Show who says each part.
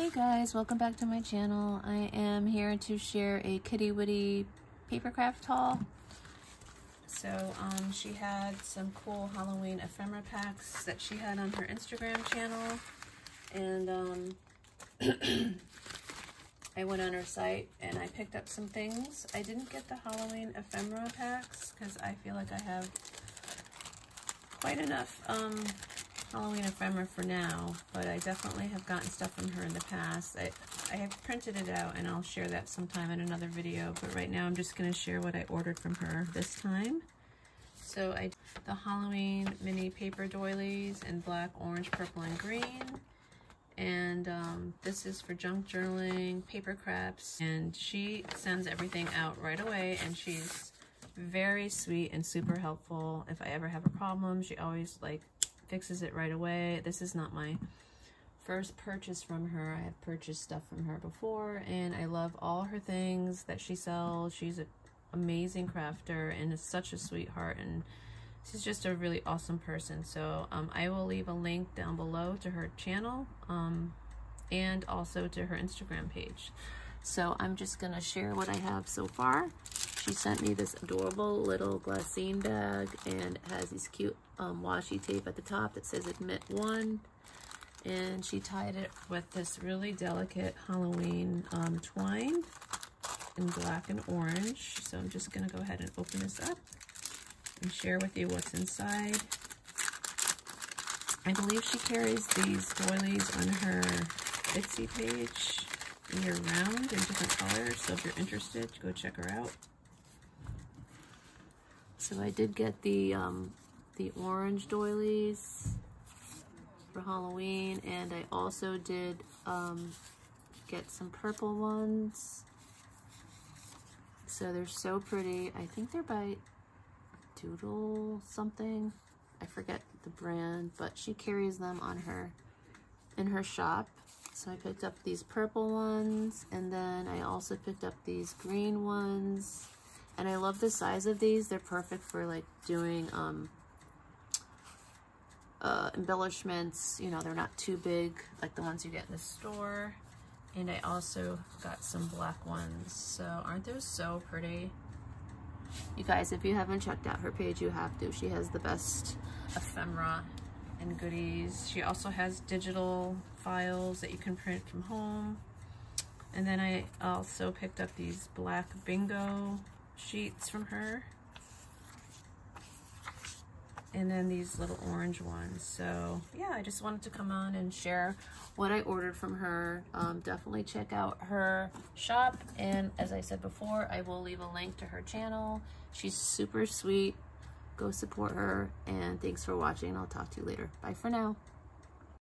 Speaker 1: Hey guys, welcome back to my channel. I am here to share a Kitty Witty paper craft haul. So um, she had some cool Halloween ephemera packs that she had on her Instagram channel. And um, I went on her site and I picked up some things. I didn't get the Halloween ephemera packs because I feel like I have quite enough um, Halloween ephemera for now, but I definitely have gotten stuff from her in the past. I, I have printed it out and I'll share that sometime in another video, but right now I'm just going to share what I ordered from her this time. So I the Halloween mini paper doilies in black, orange, purple, and green. And um, this is for junk journaling, paper crafts, and she sends everything out right away, and she's very sweet and super helpful. If I ever have a problem, she always like fixes it right away. This is not my first purchase from her. I have purchased stuff from her before, and I love all her things that she sells. She's an amazing crafter and is such a sweetheart, and she's just a really awesome person. So um, I will leave a link down below to her channel um, and also to her Instagram page. So I'm just going to share what I have so far. She sent me this adorable little glassine bag and it has these cute um, washi tape at the top that says admit one. And she tied it with this really delicate Halloween um, twine in black and orange. So I'm just to go ahead and open this up and share with you what's inside. I believe she carries these doilies on her Etsy page year round in different colors. So if you're interested, go check her out. So I did get the um, the orange doilies for Halloween, and I also did um, get some purple ones. So they're so pretty. I think they're by Doodle something. I forget the brand, but she carries them on her in her shop. So I picked up these purple ones, and then I also picked up these green ones. And I love the size of these. They're perfect for like doing um, uh, embellishments. You know, they're not too big like the ones you get in the store. And I also got some black ones. So aren't those so pretty? You guys, if you haven't checked out her page, you have to. She has the best ephemera and goodies. She also has digital files that you can print from home. And then I also picked up these black bingo sheets from her. And then these little orange ones. So yeah, I just wanted to come on and share what I ordered from her. Um, definitely check out her shop. And as I said before, I will leave a link to her channel. She's super sweet. Go support her. And thanks for watching. I'll talk to you later. Bye for now.